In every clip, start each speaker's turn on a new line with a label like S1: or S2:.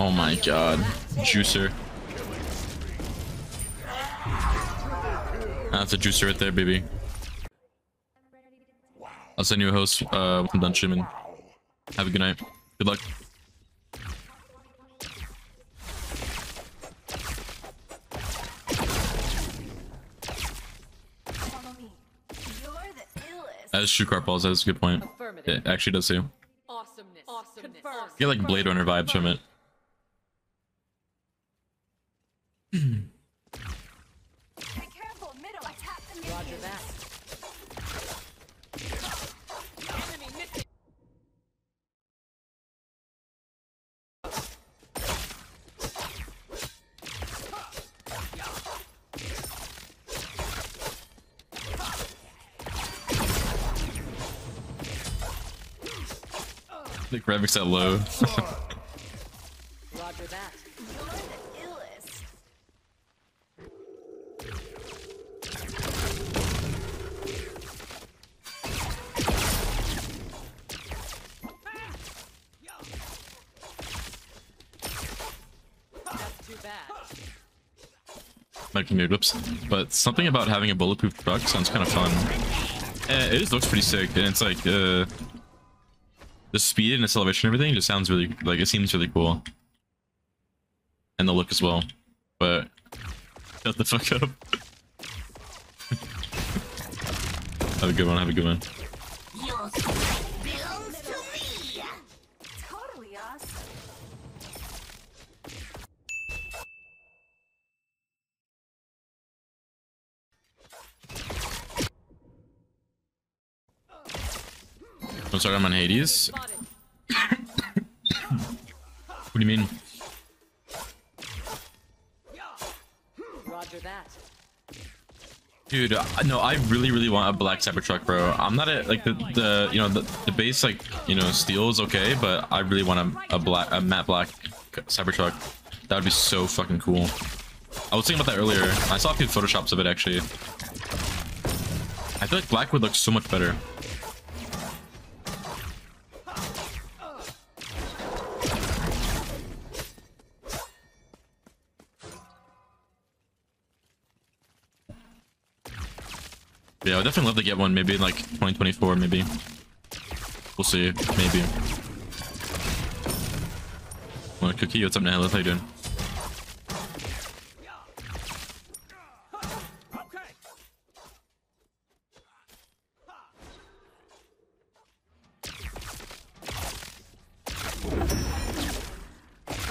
S1: Oh my god. Juicer. That's a juicer right there, baby. I'll send you a host uh, I'm done streaming. Have a good night. Good luck.
S2: Follow me. You're the illest.
S1: That is true, balls. That's a good point. It actually does too.
S3: Awesomeness. Awesomeness.
S1: You get like Blade Runner vibes from it.
S2: The
S1: graphics that low.
S3: Roger that.
S2: You're the illest.
S3: That's too bad.
S1: Might be weird. But something about having a bulletproof truck sounds kind of fun. Eh, it just looks pretty sick, and it's like uh, the speed and acceleration and everything just sounds really like it seems really cool, and the look as well. But shut the fuck up. have a good one. Have a good one.
S2: Your strength belongs to me. Totally awesome.
S1: I'm sorry, I'm on Hades. What do you mean?
S3: Roger that.
S1: Dude, uh, no, I really, really want a black Cybertruck, bro. I'm not a like the the you know the, the base like you know steel is okay, but I really want a, a black a matte black Cybertruck. That would be so fucking cool. I was thinking about that earlier. I saw a few photoshops of it actually. I feel like black would look so much better. Yeah, I would definitely love to get one. Maybe in like 2024, maybe. We'll see. Maybe. Well, Cookie, what's up, Nihilith? How you doing?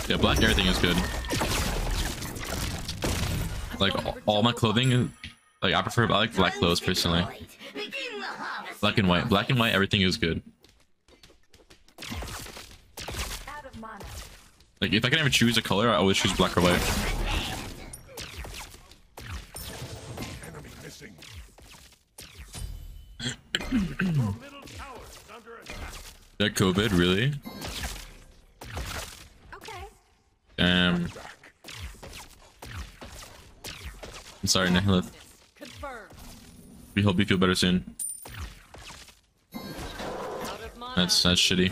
S1: Yeah, black everything is good. Like all my clothing, like I prefer I like black clothes personally.
S2: Begin the harvest.
S1: Black and white, black and white, everything is good.
S2: Out of mana.
S1: Like if I can ever choose a color, I always choose black or white. That COVID, really?
S2: Okay.
S1: Damn. I'm sorry, Nihilith. We hope you feel better soon. That's that's shitty.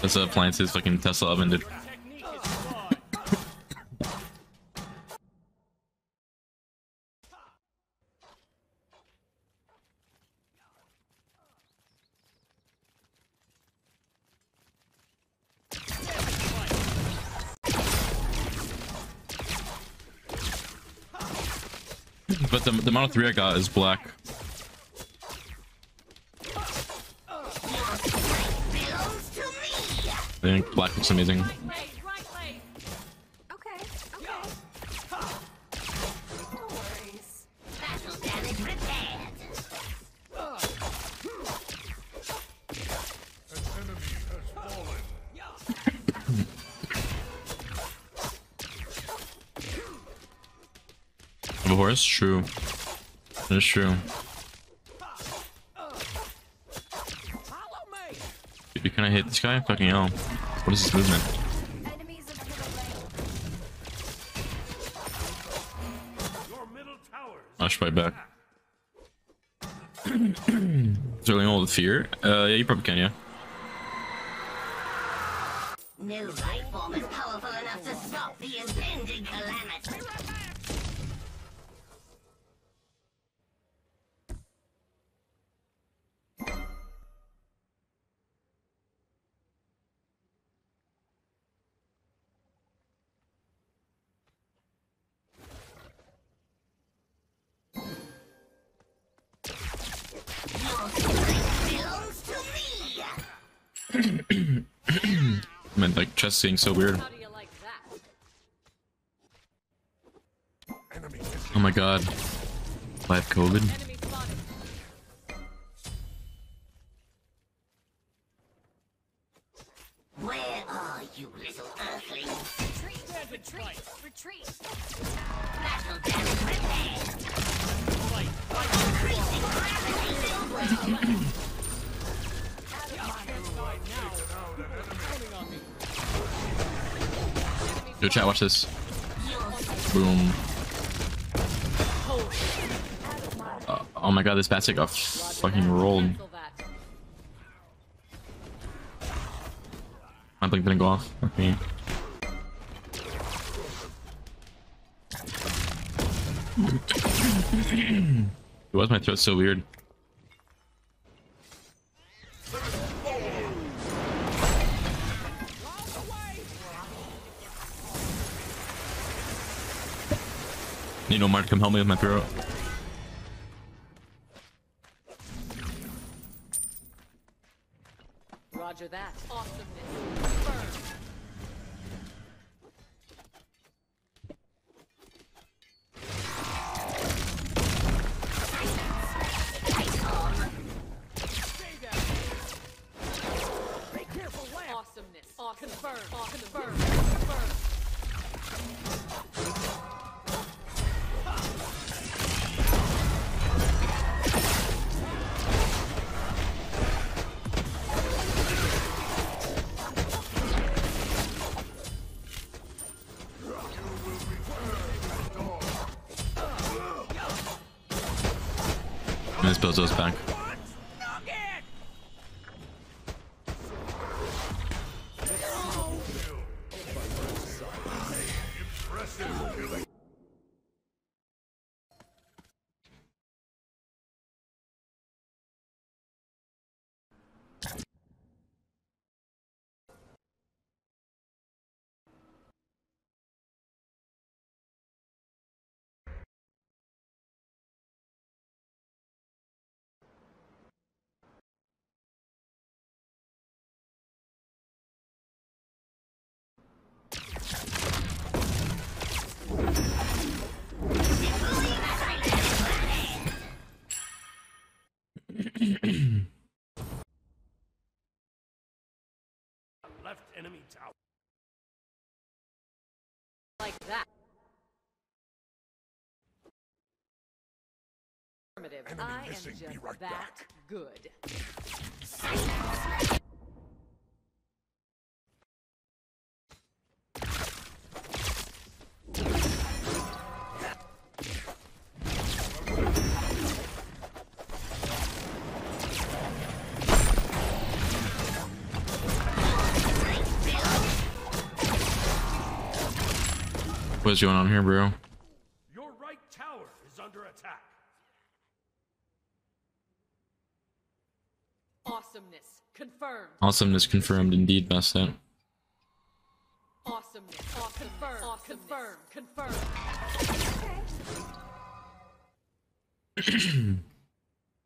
S1: That's a appliances fucking Tesla oven, dude. But the, the of 3 I got is black. I think black looks amazing. A? True. That is true. can I hit this guy? Fucking hell. What is this movement?
S2: Enemies of middle
S4: middle tower is
S1: I should fight back. Certainly all with fear. Uh, yeah, you probably can, yeah.
S5: Life form is powerful
S1: I mean, like, chest seeing so weird.
S3: How do you like that?
S4: enemy missing.
S1: Oh my god. I have COVID.
S5: Where are you, little earthlings?
S2: Retreat, retreat, retreat.
S5: Battle damage prepared. Increasing gravity.
S1: Yo, chat, watch this. Boom. Uh, oh my god, this Batsy got fucking rolled. My blink didn't go off. Me. Why is my throat so weird? Need no Mark come help me with my throat. Bozo's back.
S4: Left enemy tower.
S3: Like that. Affirmative.
S4: Enemy
S3: I am
S4: missing.
S3: just
S4: Be right
S3: that
S4: back.
S3: good.
S1: What's going on here, bro?
S4: Your right tower is under attack.
S3: Awesomeness. Confirmed.
S1: Awesomeness confirmed indeed, best set.
S3: Awesomeness. Aw- Confirmed. Aw- Confirmed. Confirmed.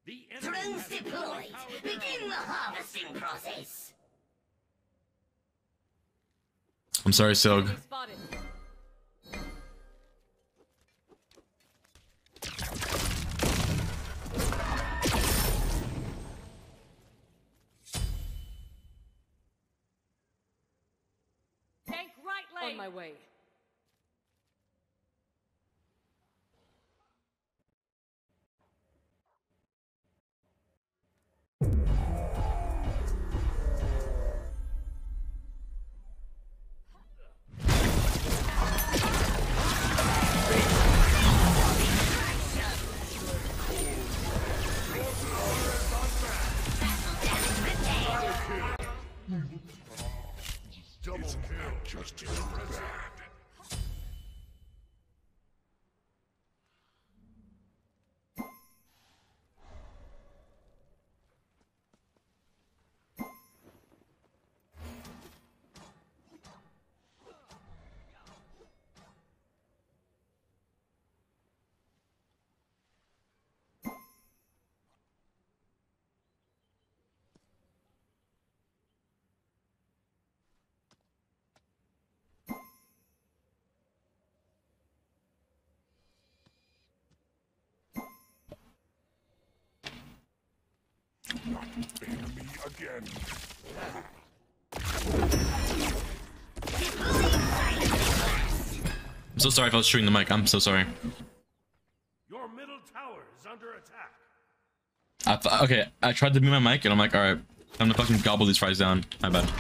S4: The
S5: Drones deployed. Begin the harvesting process.
S1: I'm sorry, Silg.
S3: Right lane. Double it's kill. Just as bad.
S1: I'm so sorry if I was shooting the mic. I'm so sorry.
S4: Your middle tower is under attack.
S1: I okay, I tried to mute my mic and I'm like, all right, I'm gonna fucking gobble these fries down. My bad.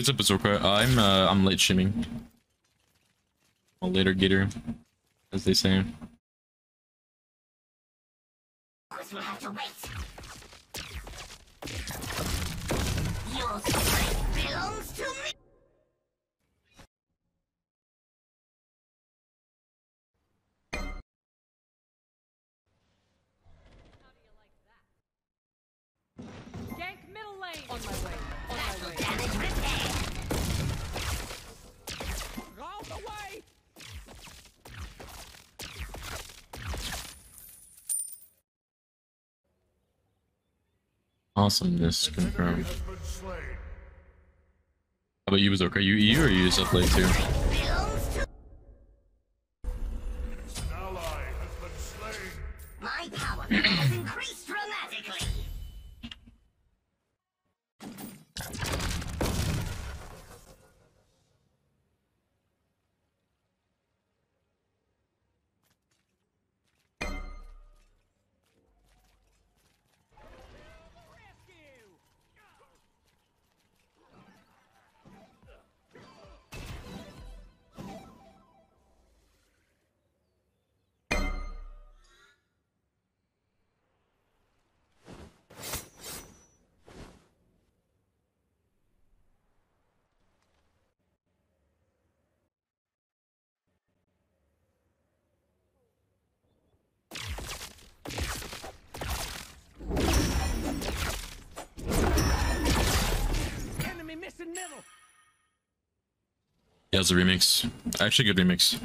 S1: What's up, Berserker? I'm uh, I'm late shimming. A later getter, as they say.
S5: Have to wait.
S1: Awesomeness confirmed. How about you, Berserker? You EU or you use up late too?
S4: Middle.
S1: Yeah, it's a remix. Actually, good remix.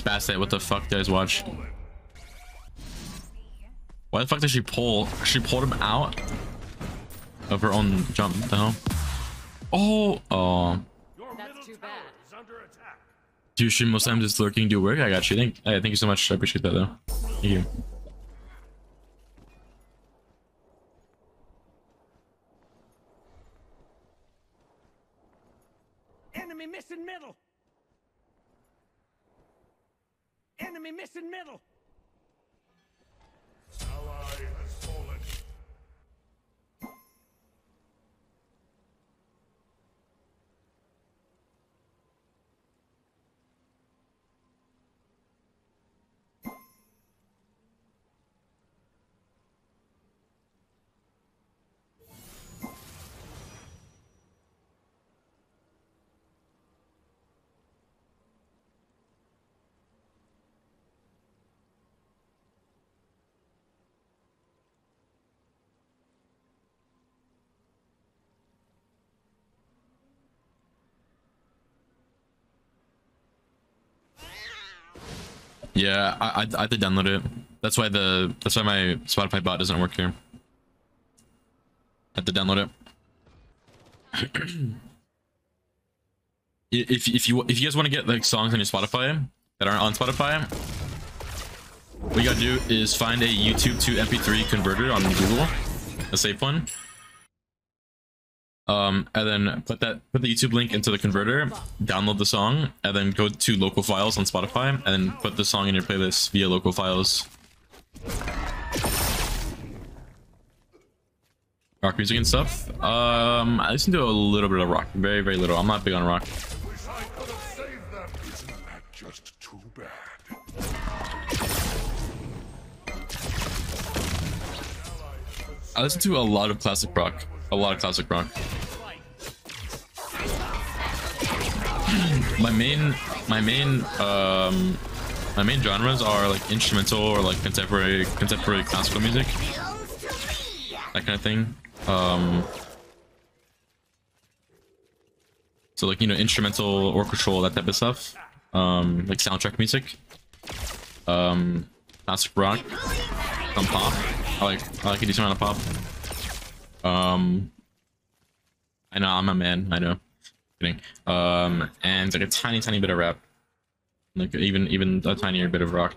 S1: Bastet, what the fuck, guys? Watch. Why the fuck did she pull? She pulled him out of her own jump. The hell? Oh, oh.
S4: Is
S1: you stream most times it's lurking do work? I got you. Thank, hey, thank you so much. I appreciate that though. Thank you.
S4: Enemy missing middle. Enemy missing middle.
S1: Yeah, I, I, I had to download it. That's why the that's why my Spotify bot doesn't work here. I had to download it. if if you if you guys want to get like songs on your Spotify that aren't on Spotify, what you gotta do is find a YouTube to MP3 converter on Google, a safe one, Um, and then put that put the YouTube link into the converter, download the song, and then go to local files on Spotify, and then put the song in your playlist via local files. Rock music and stuff. Um, I listen to a little bit of rock, very very little. I'm not big on rock.
S4: I
S1: listen to a lot of classic rock, a lot of classic rock. My main, my main, um, my main genres are like instrumental or like contemporary, contemporary classical music, that kind of thing. Um, so like you know instrumental, orchestral, that type of stuff. Um, like soundtrack music. Um, classic rock, some pop. I like I like a decent amount of pop. Um, I know I'm a man. I know. Kidding. Um, and like a tiny, tiny bit of rap. Like even even a tinier bit of rock.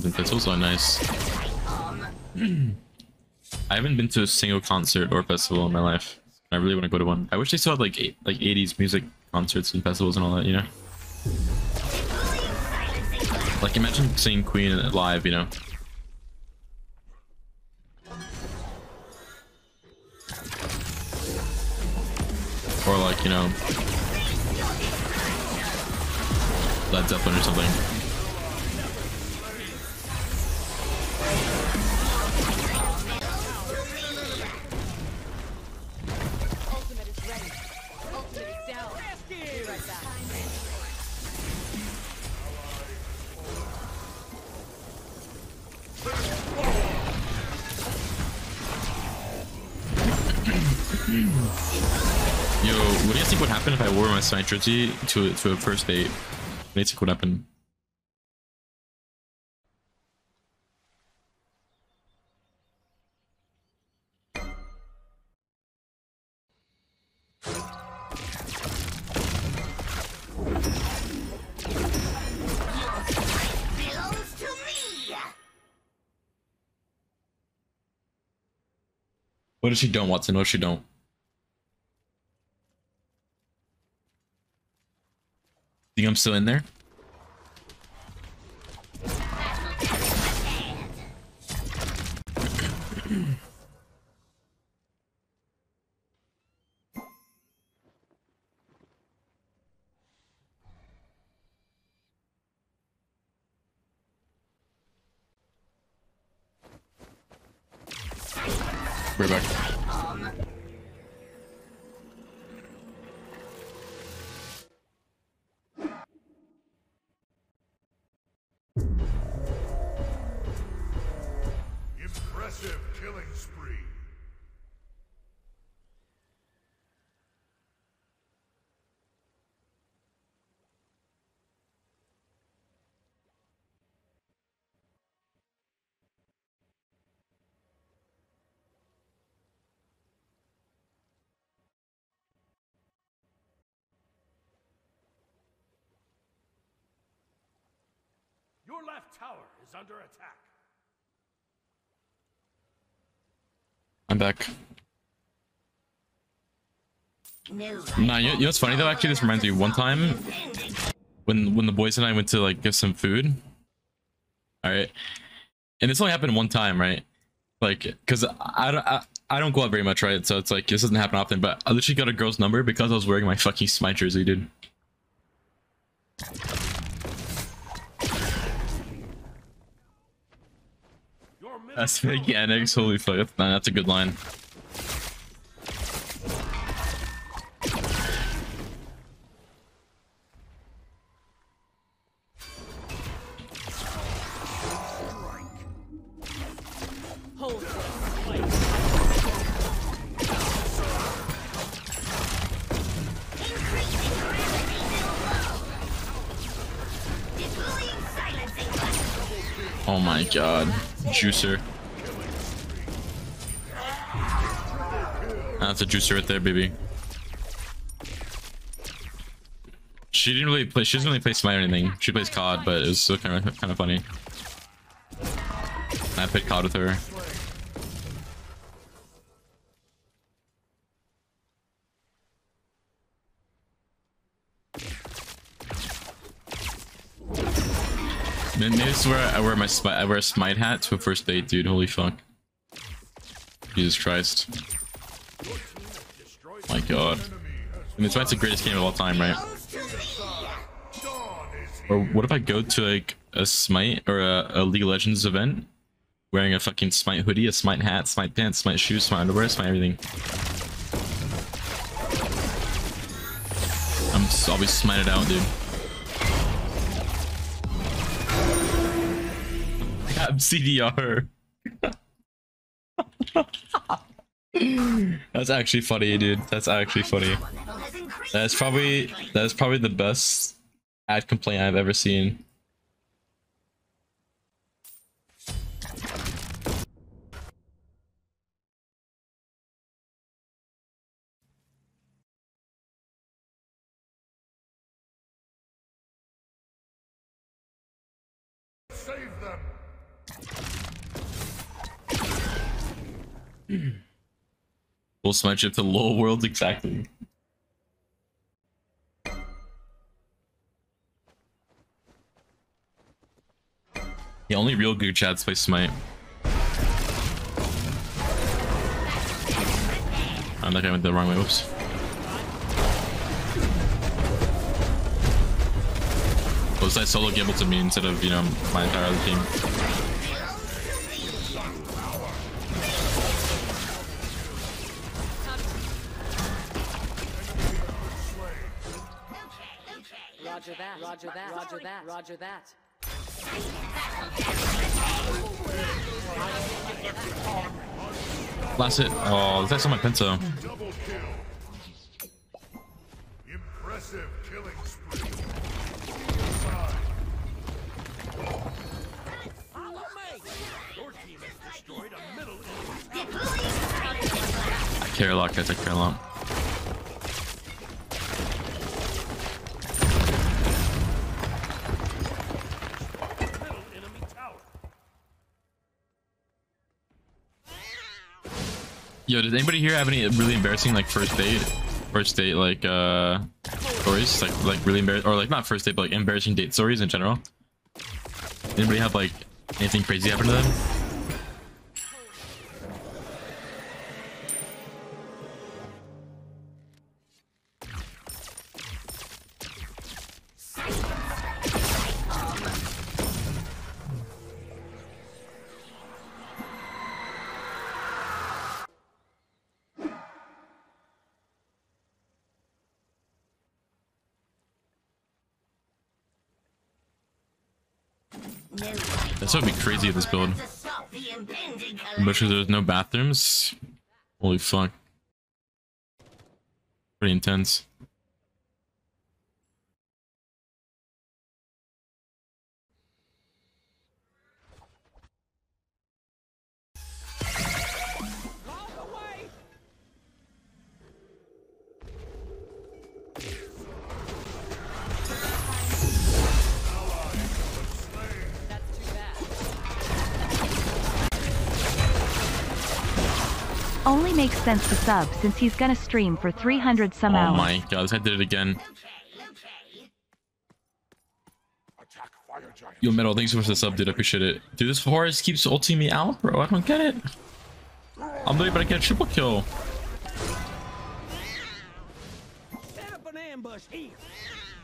S1: Something that's also nice. I haven't been to a single concert or festival in my life. I really want to go to one. I wish they still had like like 80s music concerts and festivals and all that, you know? Like imagine seeing Queen live, you know? Or like, you know, Led Zeppelin or something. Yo, what do you think would happen if I wore my Smite jersey to to a first date? What do you think would happen? What if she don't, Watson? What if she don't? Think I'm still in there?
S4: Your left tower is under attack.
S1: I'm back. Nah, you, you know what's funny though? Actually, this reminds me. One time, when when the boys and I went to like get some food. All right, and this only happened one time, right? Like, cause I don't I, I don't go out very much, right? So it's like this doesn't happen often. But I literally got a girl's number because I was wearing my fucking Smite jersey, dude. That's
S4: big.
S1: Yeah, Holy fuck. That's, that's a good line. Oh my god. Juicer. That's a juicer right there, baby. She didn't really play. She doesn't really play Smite or anything. She plays COD, but it was still kind of kind of funny. I played COD with her. Maybe this is where I wear my. I wear a smite hat to a first date, dude. Holy fuck. Jesus Christ. My god. I mean, Smite's the greatest game of all time, right? Or what if I go to like a Smite or a, a League of Legends event wearing a fucking Smite hoodie, a Smite hat, Smite pants, Smite shoes, Smite underwear, Smite everything. I'm s- I'll be smited out, dude. I'm CDR. That's actually funny, dude. That's actually funny.
S5: Level has increased.
S1: That's probably that's probably the best ad complaint I've ever seen.
S4: Save them!
S1: Full smite ship to low worlds exactly. The only real good chats play smite. I'm guy went the wrong way. Whoops. Was that solo gamble to me instead of you know my entire other team?
S3: Roger that. Roger that. Roger that. Roger that.
S1: Blast it. Oh, that's on my pinto.
S4: Double kill! Impressive killing spree!
S1: I care a lot, guys. I care a lot. Yo, does anybody here have any really embarrassing like first date, first date like uh stories, like like really embarrassing or like not first date, but like embarrassing date stories in general? Anybody have like anything crazy happen to them? This would be crazy at this build. Especially there's no bathrooms. Holy fuck. Pretty intense.
S6: Only makes sense to sub since he's gonna stream for 300 some
S1: Oh
S6: hours.
S1: my god, I did it again.
S5: Okay, okay.
S4: Attack fire giant!
S1: Yo, Metal, thanks so much for the sub, dude. I appreciate it. Dude, this Horus keeps ulting me out, bro. I don't get it. I'm literally about to get a triple kill.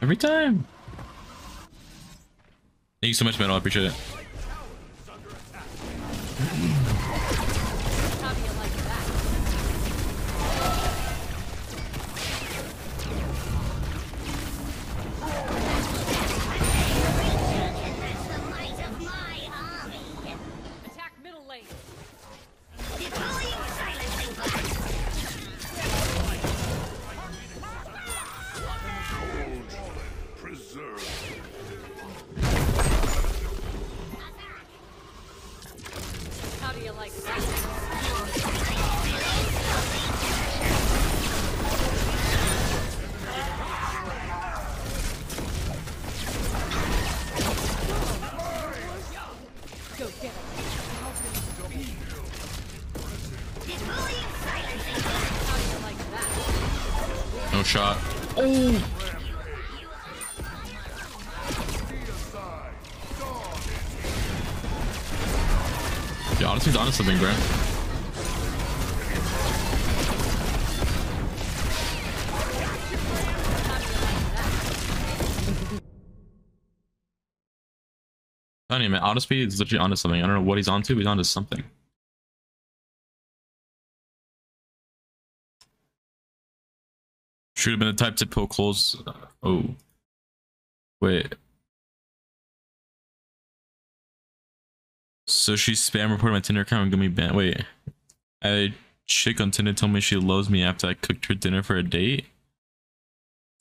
S1: Every time. Thank you so much, Metal. I appreciate it. Shot. Oh! Yeah, honestly, honest something, bro. I don't man. Honestly, is literally onto something. I don't know what he's onto, but he's onto something. Should have been the type to poke holes. Uh, oh. Wait. So she spam reported my Tinder account and got me banned. Wait. A chick on Tinder told me she loves me after I cooked her dinner for a date.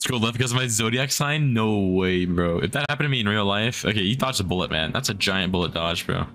S1: Girl left because of my zodiac sign? No way, bro. If that happened to me in real life, okay, you dodged a bullet, man. That's a giant bullet dodge, bro.